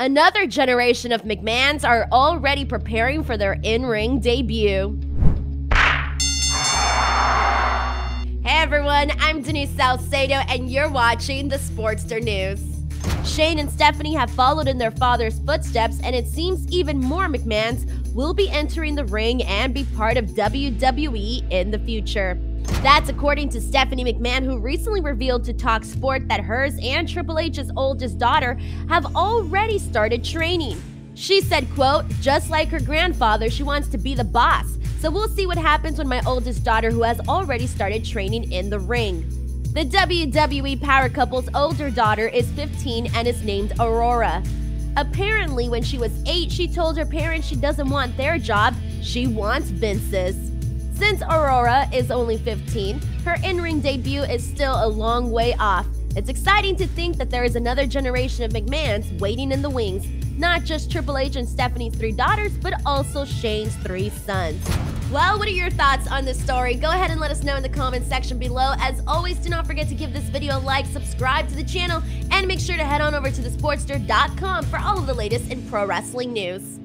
Another generation of McMahons are already preparing for their in-ring debut. Hey everyone, I'm Denise Salcedo and you're watching the Sportster News. Shane and Stephanie have followed in their father's footsteps and it seems even more McMahons will be entering the ring and be part of WWE in the future. That's according to Stephanie McMahon, who recently revealed to Talk Sport that hers and Triple H's oldest daughter have already started training. She said, quote, just like her grandfather, she wants to be the boss. So we'll see what happens when my oldest daughter, who has already started training in the ring. The WWE Power Couple's older daughter is 15 and is named Aurora. Apparently, when she was 8, she told her parents she doesn't want their job, she wants Vince's. Since Aurora is only 15, her in ring debut is still a long way off. It's exciting to think that there is another generation of McMahons waiting in the wings, not just Triple H and Stephanie's three daughters, but also Shane's three sons. Well, what are your thoughts on this story? Go ahead and let us know in the comments section below. As always, do not forget to give this video a like, subscribe to the channel, and make sure to head on over to thesportster.com for all of the latest in pro wrestling news.